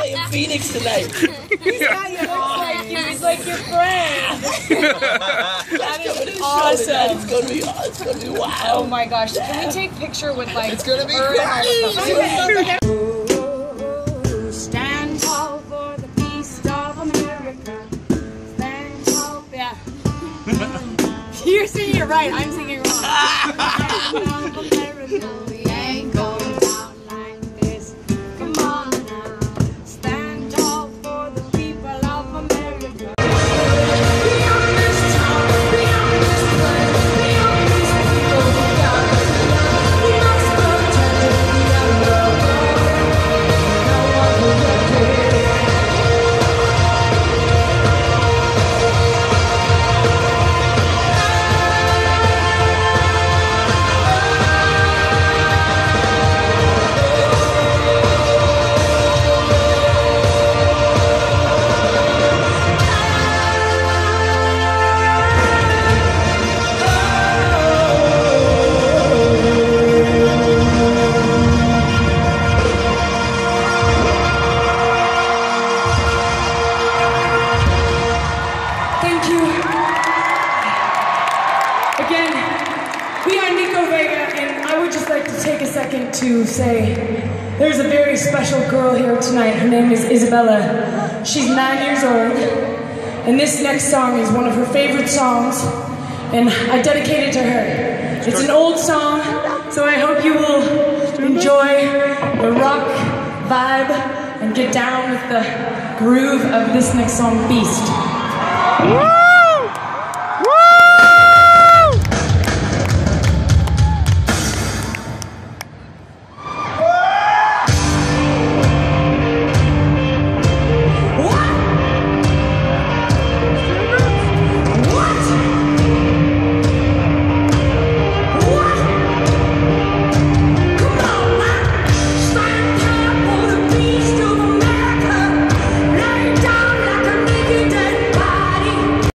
playing Phoenix tonight. He's not your like you. He's like your friend. That is awesome. awesome. It's gonna be, it's gonna be Oh my gosh. Can we take picture with like It's gonna be her and all the great. Stand tall for the peace of America. Stand tall. Yeah. You're singing it right. I'm singing it wrong. We are Nico Vega, and I would just like to take a second to say there's a very special girl here tonight. Her name is Isabella. She's nine years old, and this next song is one of her favorite songs, and I dedicate it to her. It's an old song, so I hope you will enjoy the rock vibe and get down with the groove of this next song, Beast.